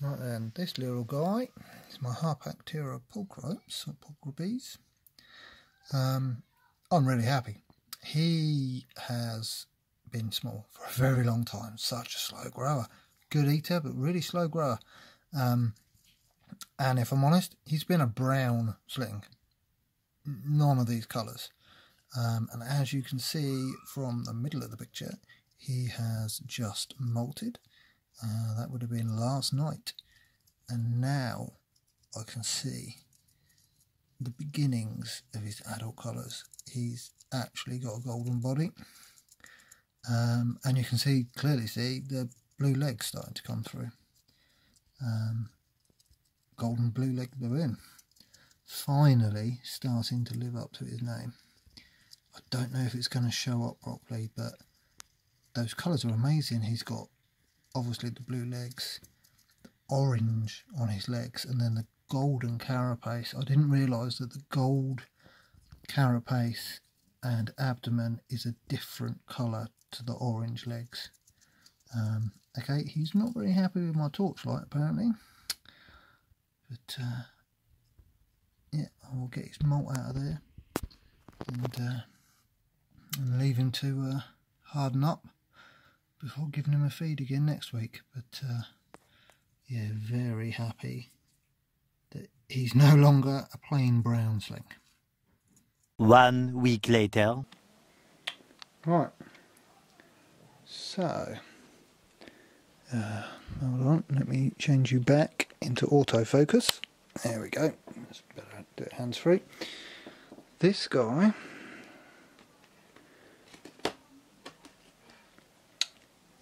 Right then, this little guy is my Harpactira pulchripes, or pulchripes. Um, I'm really happy. He has been small for a very long time. Such a slow grower. Good eater, but really slow grower. Um, and if I'm honest, he's been a brown sling. None of these colours. Um, and as you can see from the middle of the picture, he has just molted. Uh, that would have been last night. And now I can see the beginnings of his adult colours. He's actually got a golden body. Um, and you can see clearly see the blue legs starting to come through. Um, golden blue leg baboon. Finally starting to live up to his name. I don't know if it's going to show up properly, but those colours are amazing. He's got obviously the blue legs, the orange on his legs, and then the golden carapace. I didn't realise that the gold carapace and abdomen is a different colour to the orange legs. Um, okay, he's not very happy with my torchlight apparently. But uh, yeah, I will get his molt out of there and, uh, and leave him to uh, harden up before giving him a feed again next week. But uh, yeah, very happy that he's no longer a plain brown sling. One week later. Right. So, uh, hold on, let me change you back into autofocus. There we go. It's better do it hands free. This guy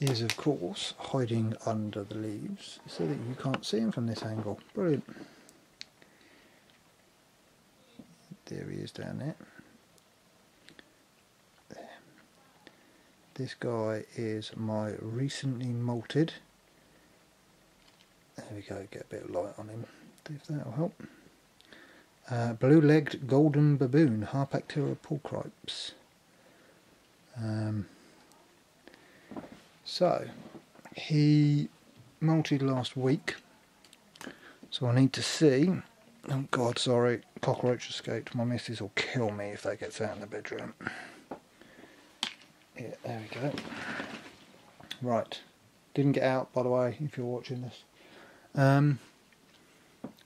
is of course hiding under the leaves so that you can't see him from this angle. Brilliant. There he is down there. This guy is my recently molted. There we go, get a bit of light on him, if that'll help. Uh, Blue-legged golden baboon, Harpactira pulchripes. Um, so, he molted last week. So I need to see. Oh God, sorry, cockroach escaped. My missus will kill me if that gets out in the bedroom. Yeah, there we go. Right, didn't get out by the way. If you're watching this, um,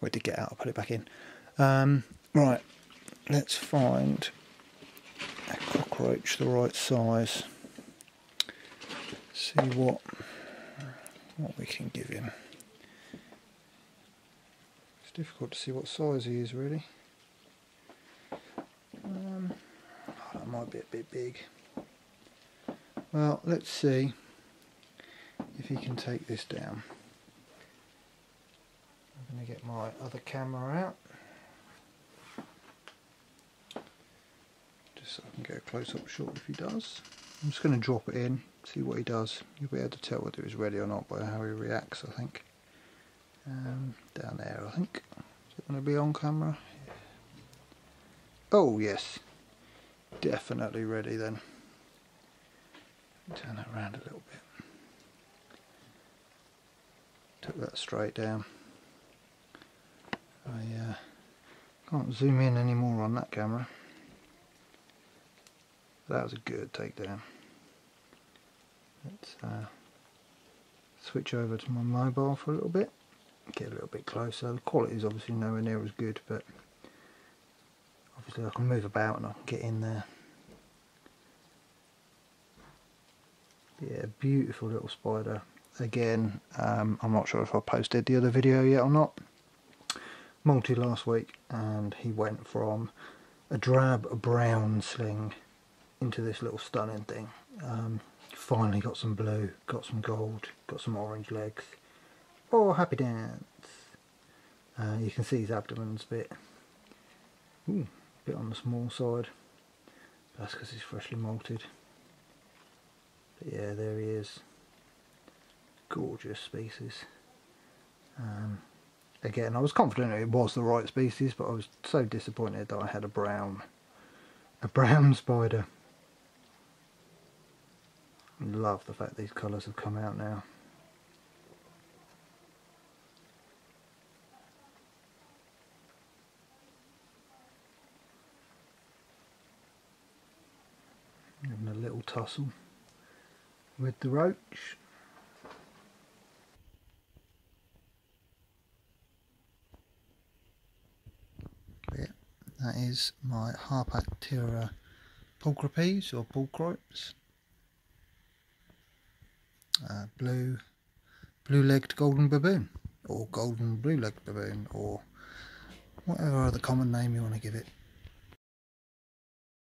we did get out. I'll put it back in. Um, right, let's find a cockroach the right size see what what we can give him. It's difficult to see what size he is really. Um, oh, that might be a bit big. Well, let's see if he can take this down. I'm going to get my other camera out. Just so I can get a close-up shot if he does. I'm just going to drop it in see what he does. You'll be able to tell whether he's ready or not by how he reacts, I think. Um, down there, I think. Is it going to be on camera? Oh, yes. Definitely ready then. Turn that around a little bit. Took that straight down. I uh, can't zoom in anymore on that camera. That was a good takedown. Let's uh, switch over to my mobile for a little bit, get a little bit closer. The quality is obviously nowhere near as good, but obviously I can move about and I can get in there. Yeah, beautiful little spider. Again, um, I'm not sure if I posted the other video yet or not. Multi last week, and he went from a drab brown sling into this little stunning thing. Um, finally got some blue, got some gold, got some orange legs. Oh, happy dance! Uh, you can see his abdomen's a bit, ooh, bit on the small side. That's because he's freshly molted. But yeah, there he is. Gorgeous species. Um, again, I was confident it was the right species, but I was so disappointed that I had a brown, a brown spider love the fact these colours have come out now. Having a little tussle with the roach. Yeah, that is my Harpactira pulchripes or pulchripes. Uh, blue blue-legged golden baboon or golden blue-legged baboon or whatever other common name you want to give it.